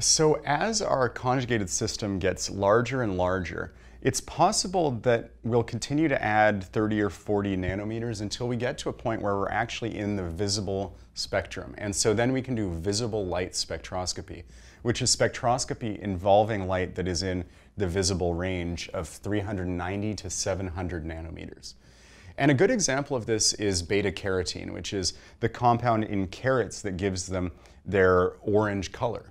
So as our conjugated system gets larger and larger, it's possible that we'll continue to add 30 or 40 nanometers until we get to a point where we're actually in the visible spectrum. And so then we can do visible light spectroscopy, which is spectroscopy involving light that is in the visible range of 390 to 700 nanometers. And a good example of this is beta carotene, which is the compound in carrots that gives them their orange color.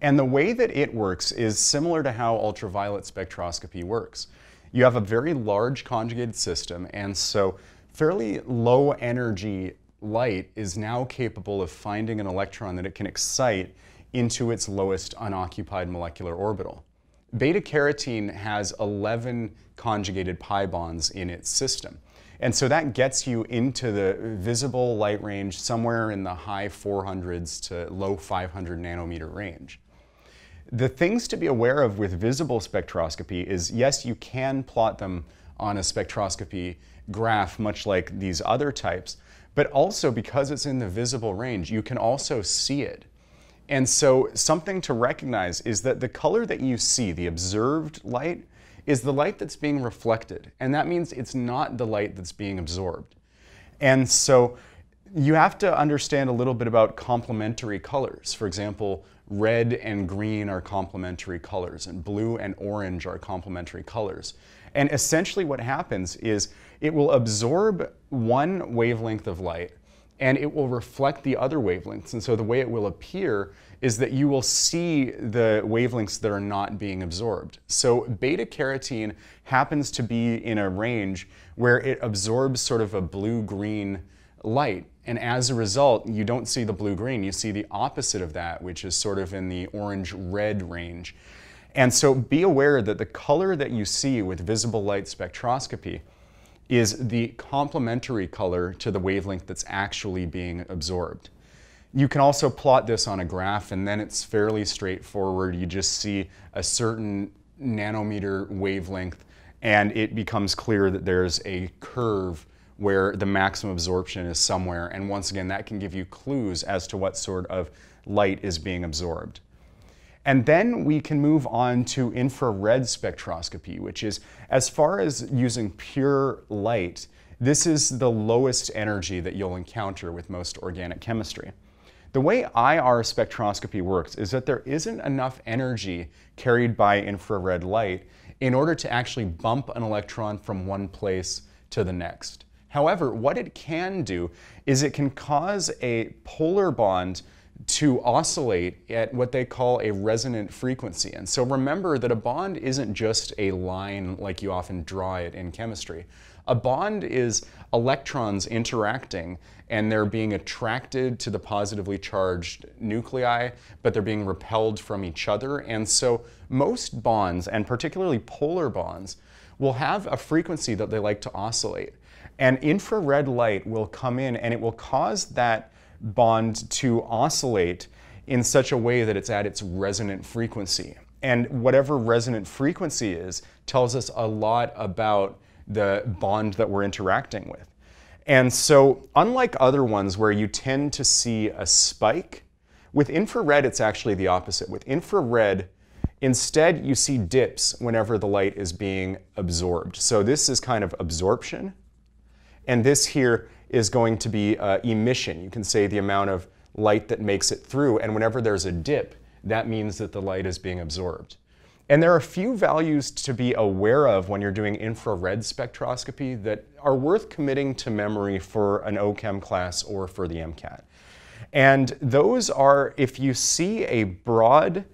And the way that it works is similar to how ultraviolet spectroscopy works. You have a very large conjugated system, and so fairly low energy light is now capable of finding an electron that it can excite into its lowest unoccupied molecular orbital. Beta carotene has 11 conjugated pi bonds in its system. And so that gets you into the visible light range somewhere in the high 400s to low 500 nanometer range. The things to be aware of with visible spectroscopy is yes, you can plot them on a spectroscopy graph, much like these other types, but also because it's in the visible range, you can also see it. And so something to recognize is that the color that you see, the observed light, is the light that's being reflected. And that means it's not the light that's being absorbed. And so you have to understand a little bit about complementary colors. For example, red and green are complementary colors, and blue and orange are complementary colors. And essentially, what happens is it will absorb one wavelength of light and it will reflect the other wavelengths. And so the way it will appear is that you will see the wavelengths that are not being absorbed. So beta carotene happens to be in a range where it absorbs sort of a blue-green light. And as a result, you don't see the blue-green, you see the opposite of that, which is sort of in the orange-red range. And so be aware that the color that you see with visible light spectroscopy is the complementary color to the wavelength that's actually being absorbed. You can also plot this on a graph and then it's fairly straightforward. You just see a certain nanometer wavelength and it becomes clear that there's a curve where the maximum absorption is somewhere. And once again, that can give you clues as to what sort of light is being absorbed. And then we can move on to infrared spectroscopy, which is as far as using pure light, this is the lowest energy that you'll encounter with most organic chemistry. The way IR spectroscopy works is that there isn't enough energy carried by infrared light in order to actually bump an electron from one place to the next. However, what it can do is it can cause a polar bond to oscillate at what they call a resonant frequency. And so remember that a bond isn't just a line like you often draw it in chemistry. A bond is electrons interacting and they're being attracted to the positively charged nuclei, but they're being repelled from each other. And so most bonds, and particularly polar bonds, will have a frequency that they like to oscillate. And infrared light will come in and it will cause that bond to oscillate in such a way that it's at its resonant frequency. And whatever resonant frequency is tells us a lot about the bond that we're interacting with. And so, unlike other ones where you tend to see a spike, with infrared it's actually the opposite. With infrared, instead you see dips whenever the light is being absorbed. So, this is kind of absorption, and this here is going to be uh, emission. You can say the amount of light that makes it through, and whenever there's a dip, that means that the light is being absorbed. And there are a few values to be aware of when you're doing infrared spectroscopy that are worth committing to memory for an OChem class or for the MCAT. And those are if you see a broad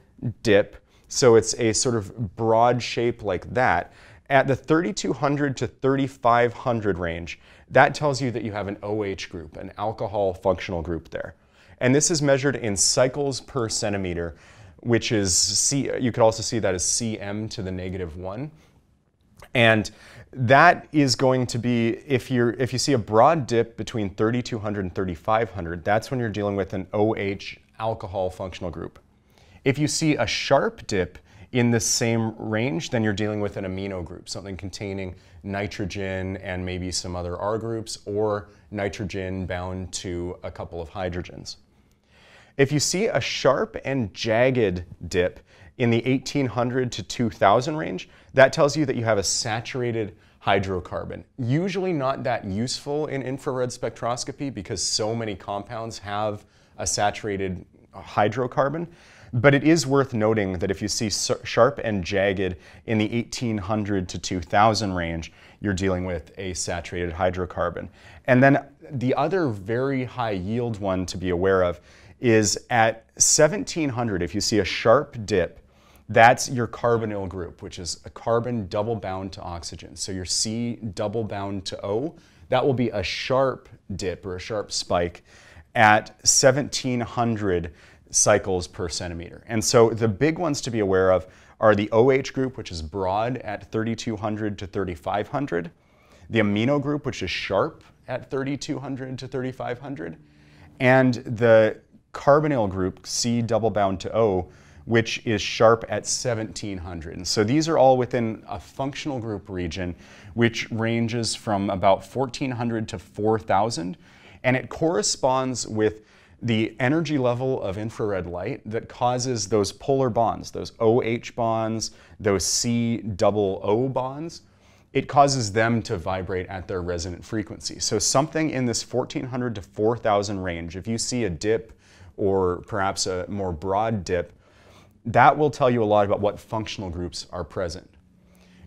dip, so it's a sort of broad shape like that, at the 3200 to 3500 range, that tells you that you have an OH group, an alcohol functional group there. And this is measured in cycles per centimeter, which is, C, you could also see that as cm to the negative 1. And that is going to be, if, you're, if you see a broad dip between 3200 and 3500, that's when you're dealing with an OH alcohol functional group. If you see a sharp dip in the same range, then you're dealing with an amino group, something containing nitrogen and maybe some other R groups, or nitrogen bound to a couple of hydrogens. If you see a sharp and jagged dip in the 1800 to 2000 range, that tells you that you have a saturated hydrocarbon. Usually not that useful in infrared spectroscopy because so many compounds have a saturated hydrocarbon. But it is worth noting that if you see sharp and jagged in the 1800 to 2000 range, you're dealing with a saturated hydrocarbon. And then the other very high yield one to be aware of is at 1700, if you see a sharp dip, that's your carbonyl group, which is a carbon double bound to oxygen. So your C double bound to O, that will be a sharp dip or a sharp spike at 1700 cycles per centimeter. And so the big ones to be aware of are the OH group, which is broad at 3200 to 3500, the amino group, which is sharp at 3200 to 3500, and the carbonyl group, C double bound to O, which is sharp at 1700. And so these are all within a functional group region, which ranges from about 1400 to 4000, and it corresponds with the energy level of infrared light that causes those polar bonds, those OH bonds, those C double O bonds, it causes them to vibrate at their resonant frequency. So something in this 1400 to 4000 range, if you see a dip or perhaps a more broad dip, that will tell you a lot about what functional groups are present.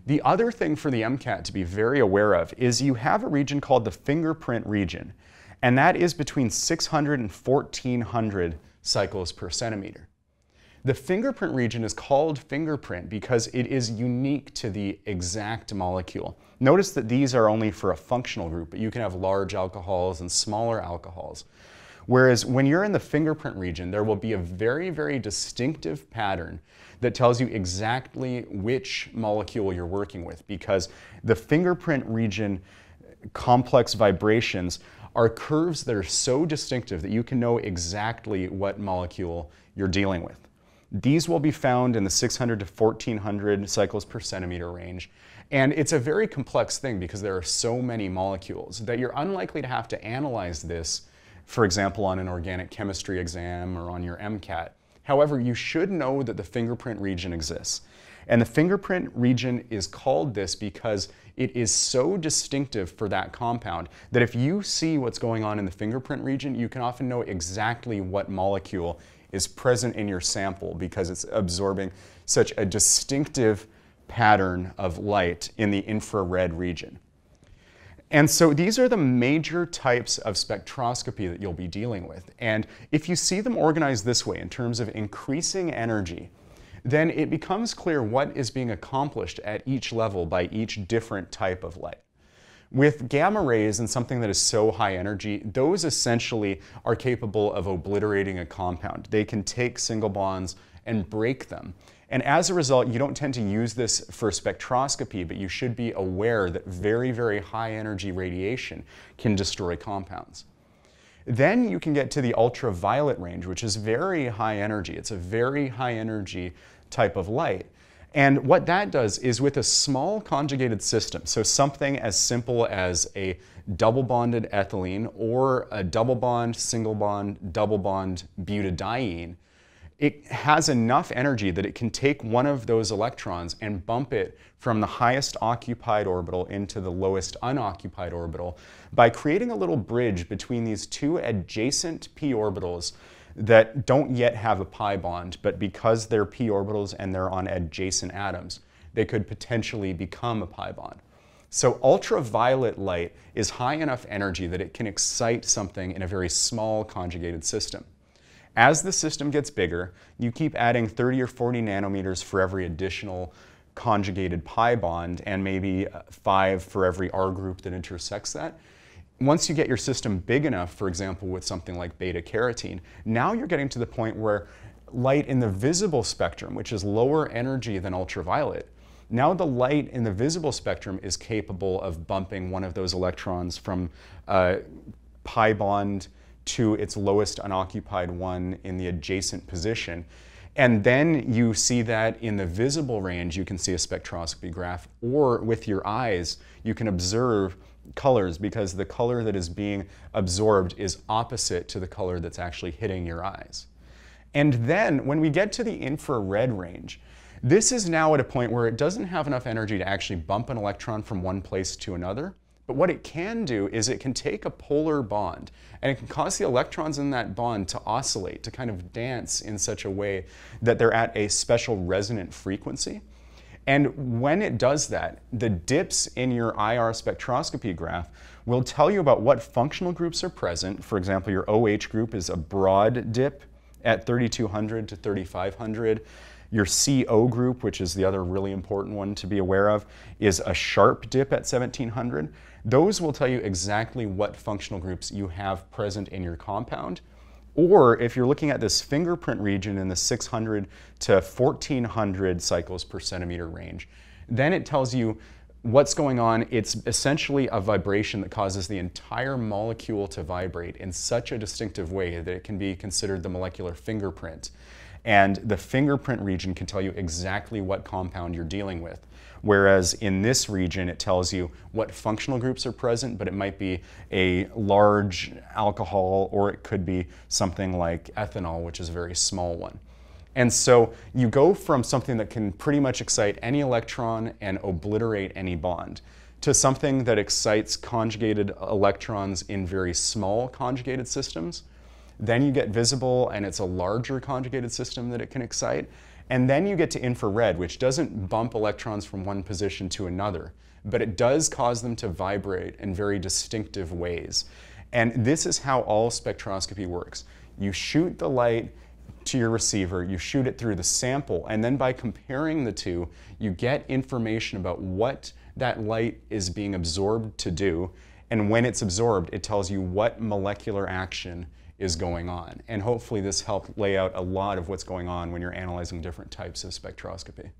The other thing for the MCAT to be very aware of is you have a region called the fingerprint region and that is between 600 and 1400 cycles per centimeter. The fingerprint region is called fingerprint because it is unique to the exact molecule. Notice that these are only for a functional group, but you can have large alcohols and smaller alcohols. Whereas when you're in the fingerprint region, there will be a very, very distinctive pattern that tells you exactly which molecule you're working with because the fingerprint region complex vibrations are curves that are so distinctive that you can know exactly what molecule you're dealing with. These will be found in the 600 to 1400 cycles per centimeter range. And it's a very complex thing because there are so many molecules that you're unlikely to have to analyze this, for example, on an organic chemistry exam or on your MCAT. However, you should know that the fingerprint region exists. And the fingerprint region is called this because it is so distinctive for that compound that if you see what's going on in the fingerprint region, you can often know exactly what molecule is present in your sample because it's absorbing such a distinctive pattern of light in the infrared region. And so these are the major types of spectroscopy that you'll be dealing with. And if you see them organized this way in terms of increasing energy, then it becomes clear what is being accomplished at each level by each different type of light. With gamma rays and something that is so high energy, those essentially are capable of obliterating a compound. They can take single bonds and break them. And as a result, you don't tend to use this for spectroscopy, but you should be aware that very, very high energy radiation can destroy compounds. Then you can get to the ultraviolet range, which is very high energy. It's a very high energy type of light. And what that does is with a small conjugated system, so something as simple as a double bonded ethylene or a double bond, single bond, double bond butadiene, it has enough energy that it can take one of those electrons and bump it from the highest occupied orbital into the lowest unoccupied orbital by creating a little bridge between these two adjacent p orbitals that don't yet have a pi bond, but because they're p orbitals and they're on adjacent atoms, they could potentially become a pi bond. So ultraviolet light is high enough energy that it can excite something in a very small conjugated system. As the system gets bigger, you keep adding 30 or 40 nanometers for every additional conjugated pi bond and maybe uh, five for every R group that intersects that once you get your system big enough, for example, with something like beta carotene, now you're getting to the point where light in the visible spectrum, which is lower energy than ultraviolet, now the light in the visible spectrum is capable of bumping one of those electrons from a pi bond to its lowest unoccupied one in the adjacent position. And then you see that in the visible range, you can see a spectroscopy graph, or with your eyes, you can observe colors because the color that is being absorbed is opposite to the color that's actually hitting your eyes. And then when we get to the infrared range, this is now at a point where it doesn't have enough energy to actually bump an electron from one place to another. But what it can do is it can take a polar bond and it can cause the electrons in that bond to oscillate, to kind of dance in such a way that they're at a special resonant frequency. And when it does that, the dips in your IR spectroscopy graph will tell you about what functional groups are present. For example, your OH group is a broad dip at 3200 to 3500. Your CO group, which is the other really important one to be aware of, is a sharp dip at 1700. Those will tell you exactly what functional groups you have present in your compound. Or if you're looking at this fingerprint region in the 600 to 1400 cycles per centimeter range, then it tells you what's going on. It's essentially a vibration that causes the entire molecule to vibrate in such a distinctive way that it can be considered the molecular fingerprint. And the fingerprint region can tell you exactly what compound you're dealing with. Whereas in this region, it tells you what functional groups are present, but it might be a large alcohol or it could be something like ethanol, which is a very small one. And so you go from something that can pretty much excite any electron and obliterate any bond to something that excites conjugated electrons in very small conjugated systems then you get visible and it's a larger conjugated system that it can excite. And then you get to infrared, which doesn't bump electrons from one position to another, but it does cause them to vibrate in very distinctive ways. And this is how all spectroscopy works. You shoot the light to your receiver, you shoot it through the sample, and then by comparing the two, you get information about what that light is being absorbed to do. And when it's absorbed, it tells you what molecular action is going on. And hopefully this helped lay out a lot of what's going on when you're analyzing different types of spectroscopy.